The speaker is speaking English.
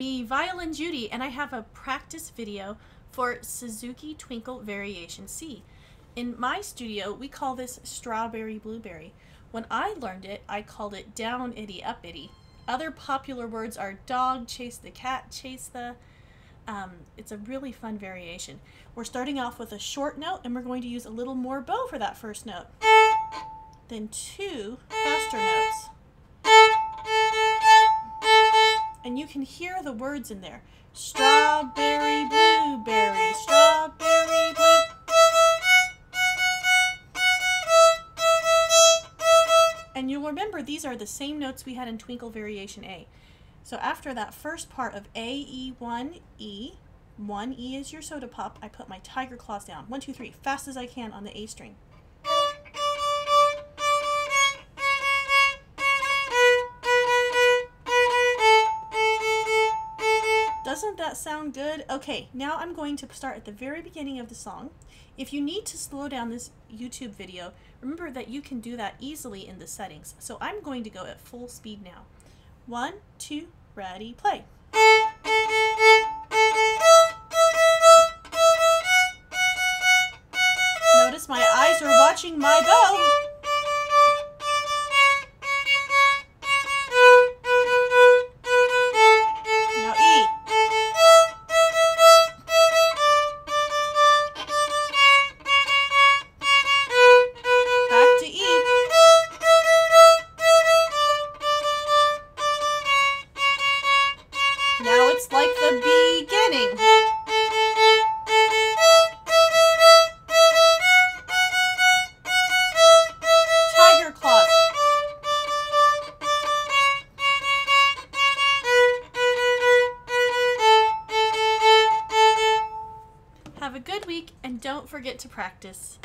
me Violin Judy and I have a practice video for Suzuki Twinkle Variation C. In my studio we call this Strawberry Blueberry. When I learned it I called it Down Itty Up Itty. Other popular words are dog, chase the cat, chase the... Um, it's a really fun variation. We're starting off with a short note and we're going to use a little more bow for that first note. Then two faster notes. Can hear the words in there. Strawberry, blueberry, strawberry, blue. And you'll remember these are the same notes we had in Twinkle Variation A. So after that first part of A, E, 1, E, 1 E is your soda pop, I put my tiger claws down. One, two, three, fast as I can on the A string. Doesn't that sound good? Okay, now I'm going to start at the very beginning of the song. If you need to slow down this YouTube video, remember that you can do that easily in the settings. So I'm going to go at full speed now. One, two, ready, play. Notice my eyes are watching my bow. The beginning. Tiger claws. Have a good week and don't forget to practice.